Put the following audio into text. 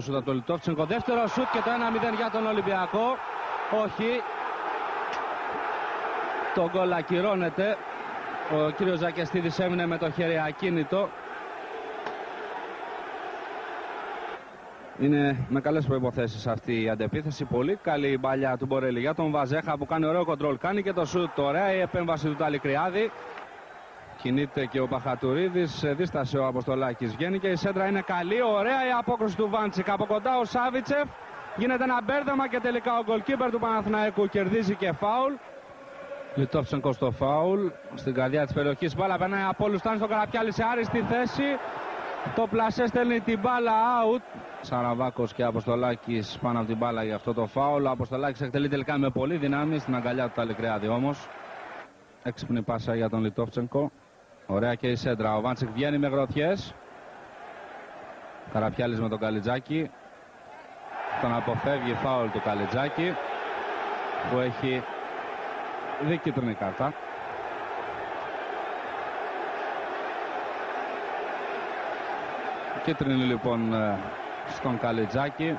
Σούτα το Λιτόφτσενκο, δεύτερο σουτ και το 1-0 για τον Ολυμπιακό. Όχι. Το γκολ ακυρώνεται. Ο κύριος Ζακεστίδης έμεινε με το χέρι ακίνητο. Είναι με καλές προϋποθέσεις αυτή η αντεπίθεση. Πολύ καλή η μπαλιά του Μπορέλη για τον Βαζέχα που κάνει ωραίο κοντρόλ. Κάνει και το σουτ. Ωραία η επέμβαση του Ταλικριάδη. Κινείται και ο Παχατουρίδη. Σε δίσταση ο Αποστολάκης βγαίνει και η σέντρα είναι καλή. Ωραία η απόκριση του Βάντσικ. Από κοντά ο Σάβιτσεφ. Γίνεται ένα μπέρδεμα και τελικά ο γκολκίπερ του Παναθηναϊκού κερδίζει και φάουλ. Λιτόφτσενκος στο φάουλ. Στην καρδιά της περιοχής. Μπάλα περνάει από όλους. Φτάνει στον Καραπιάλη σε άριστη θέση. Το πλασέ στέλνει την μπάλα out. Σαραβάκος και Αποστολάκης πάνω από την μπάλα για αυτό το φάουλ. Ο Αποστολάκης εκτελεί τελικά με πολύ δυνάμεις στην αγκαλιά του Ταλικριάδη όμως. Έξυπνη πάσα για τον Λιτόφτσενκο. Ωραία και η σέντρα. Ο Βάντσικ βγαίνει με γροθιές. Καραπιάλης με τον Καλιτζάκη. Τον αποφεύγει φάουλ του Καλιτζάκη που έχει δει κίτρινη κάρτα. Κίτρινη λοιπόν στον Καλιτζάκη.